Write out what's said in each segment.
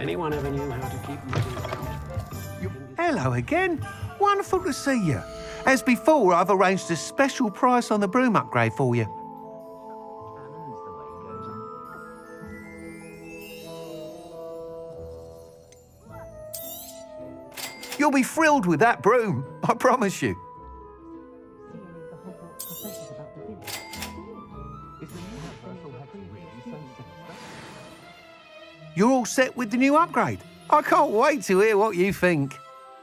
anyone ever knew how to keep moving around. Hello again. Wonderful to see you. As before, I've arranged a special price on the broom upgrade for you. You'll be thrilled with that broom, I promise you. You're all set with the new upgrade. I can't wait to hear what you think.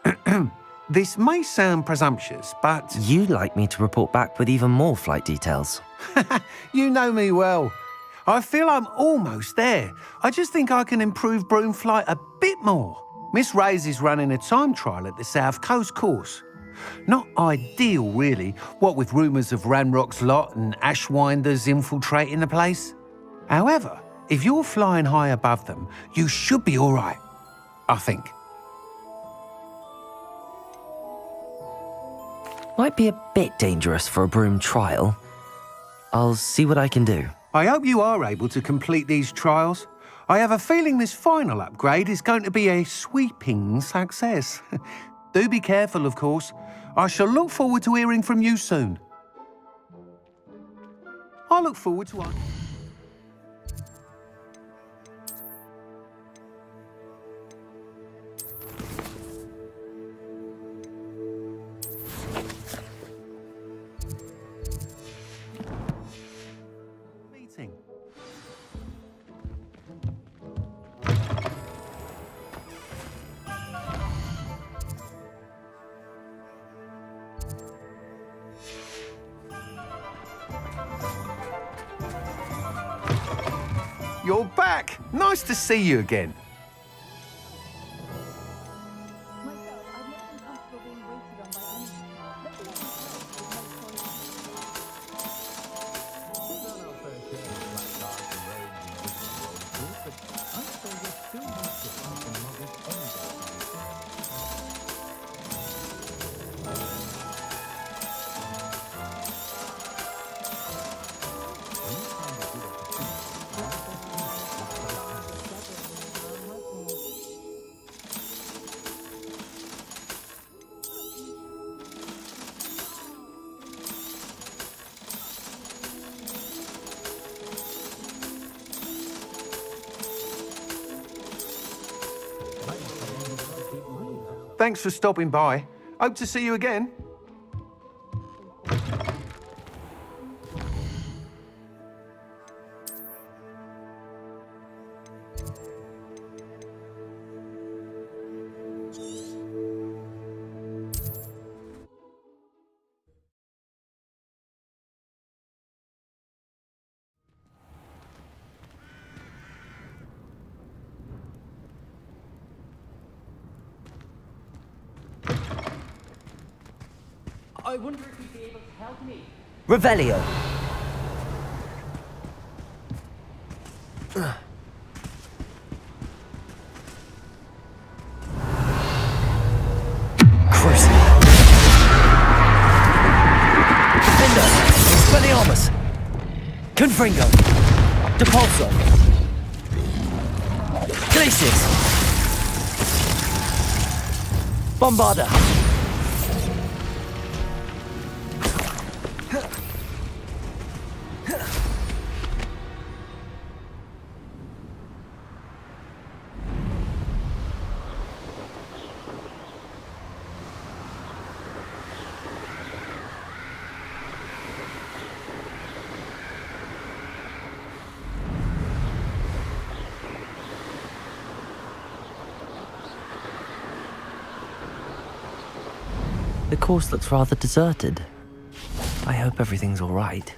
this may sound presumptuous, but You'd like me to report back with even more flight details. you know me well. I feel I'm almost there. I just think I can improve broom flight a bit more. Miss Reyes is running a time trial at the South Coast course. Not ideal, really, what with rumours of Ranrok's lot and Ashwinders infiltrating the place. However, if you're flying high above them, you should be all right. I think. Might be a bit dangerous for a broom trial. I'll see what I can do. I hope you are able to complete these trials. I have a feeling this final upgrade is going to be a sweeping success. Do be careful, of course. I shall look forward to hearing from you soon. I look forward to... You're back. Nice to see you again. Thanks for stopping by. Hope to see you again. I wonder if you'd be able to help me. Revelio. Cruising. Defender. Expelliarmus. Confringo. Depulso. Glacius. Bombarda. The course looks rather deserted. I hope everything's all right.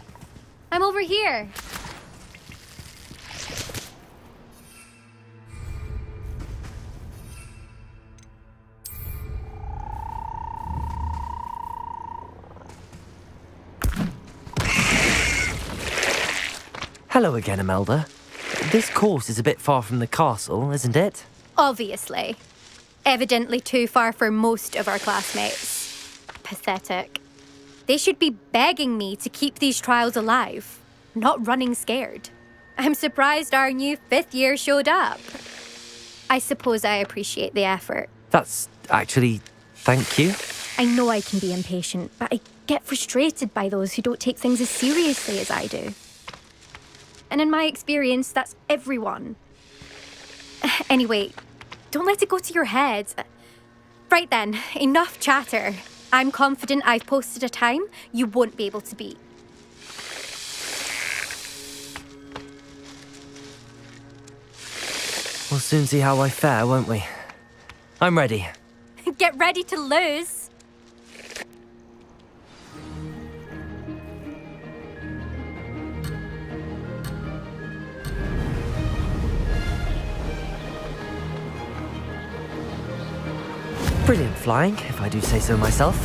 I'm over here. Hello again, Imelda. This course is a bit far from the castle, isn't it? Obviously. Evidently too far for most of our classmates. Pathetic. They should be begging me to keep these trials alive, not running scared. I'm surprised our new fifth year showed up. I suppose I appreciate the effort. That's actually. Thank you. I know I can be impatient, but I get frustrated by those who don't take things as seriously as I do. And in my experience, that's everyone. Anyway, don't let it go to your head. Right then, enough chatter. I'm confident I've posted a time you won't be able to beat. We'll soon see how I fare, won't we? I'm ready. Get ready to lose. Brilliant flying, if I do say so myself.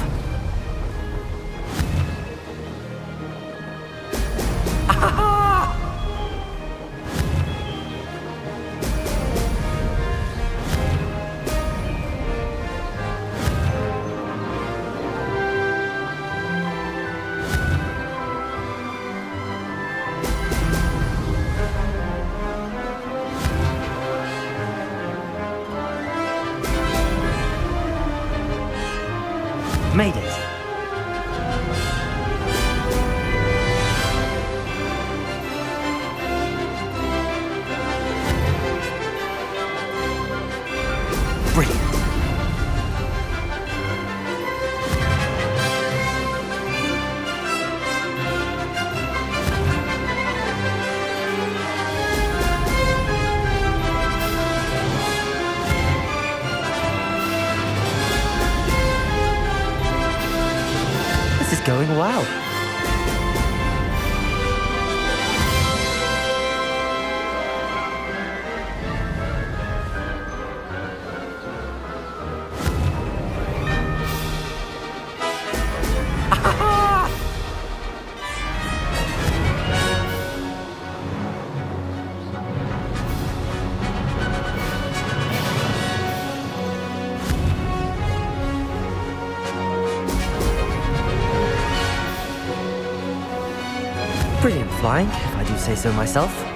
This is going well. Flying, if I do say so myself.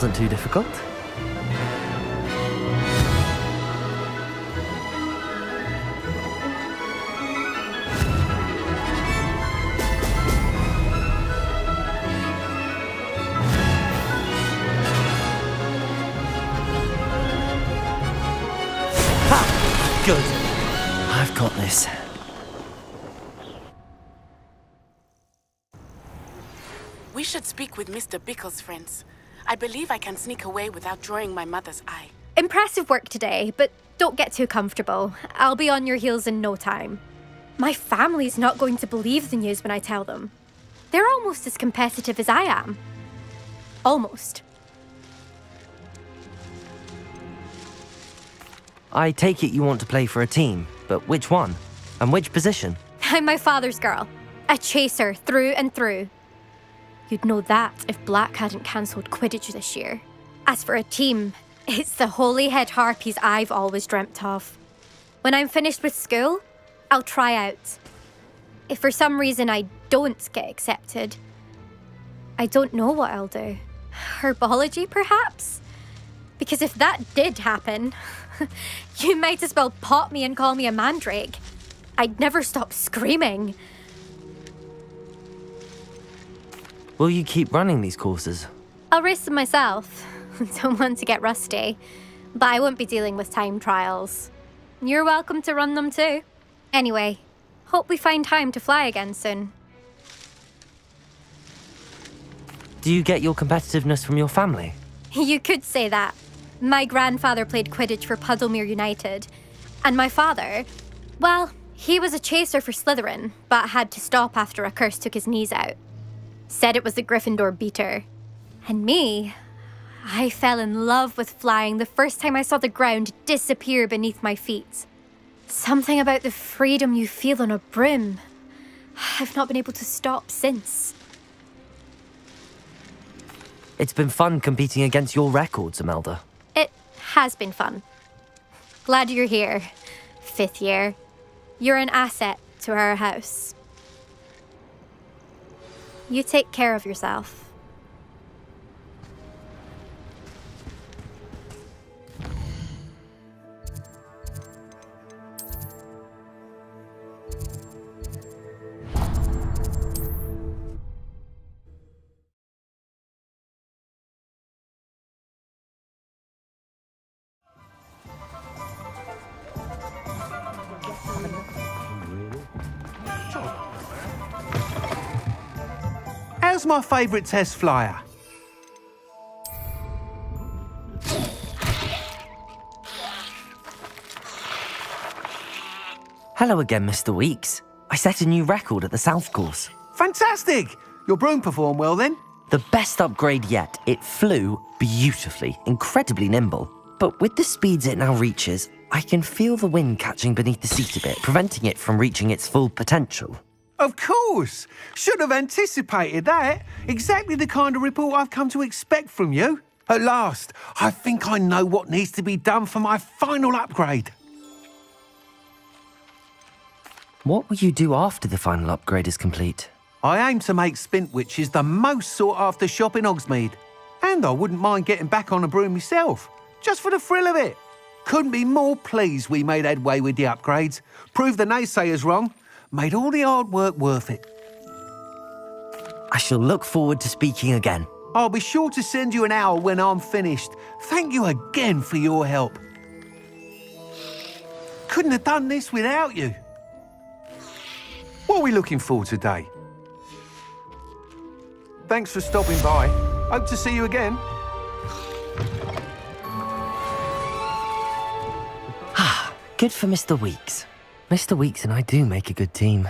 Wasn't too difficult. Good. I've got this. We should speak with Mr. Bickle's friends. I believe I can sneak away without drawing my mother's eye. Impressive work today, but don't get too comfortable. I'll be on your heels in no time. My family's not going to believe the news when I tell them. They're almost as competitive as I am. Almost. I take it you want to play for a team, but which one? And which position? I'm my father's girl. A chaser through and through. You'd know that if Black hadn't cancelled Quidditch this year. As for a team, it's the Holyhead Harpies I've always dreamt of. When I'm finished with school, I'll try out. If for some reason I don't get accepted, I don't know what I'll do. Herbology, perhaps? Because if that did happen, you might as well pot me and call me a mandrake. I'd never stop screaming. Will you keep running these courses? I'll race them myself. Don't want to get rusty. But I won't be dealing with time trials. You're welcome to run them too. Anyway, hope we find time to fly again soon. Do you get your competitiveness from your family? You could say that. My grandfather played Quidditch for Puddlemere United. And my father, well, he was a chaser for Slytherin, but had to stop after a curse took his knees out. Said it was the Gryffindor beater. And me, I fell in love with flying the first time I saw the ground disappear beneath my feet. Something about the freedom you feel on a brim. I've not been able to stop since. It's been fun competing against your records, Imelda. It has been fun. Glad you're here. Fifth year. You're an asset to our house. You take care of yourself. How's my favourite test flyer? Hello again, Mr. Weekes. I set a new record at the South Course. Fantastic! Your broom performed well then? The best upgrade yet. It flew beautifully, incredibly nimble. But with the speeds it now reaches, I can feel the wind catching beneath the seat a bit, preventing it from reaching its full potential. Of course! Should have anticipated that. Exactly the kind of report I've come to expect from you. At last, I think I know what needs to be done for my final upgrade. What will you do after the final upgrade is complete? I aim to make Spintwitches the most sought after shop in Hogsmeade. And I wouldn't mind getting back on a broom myself, just for the thrill of it. Couldn't be more pleased we made headway with the upgrades, proved the naysayers wrong, made all the hard work worth it. I shall look forward to speaking again. I'll be sure to send you an hour when I'm finished. Thank you again for your help. Couldn't have done this without you. What are we looking for today? Thanks for stopping by. Hope to see you again. Ah, good for Mr. Weekes. Mr. Weekes and I do make a good team.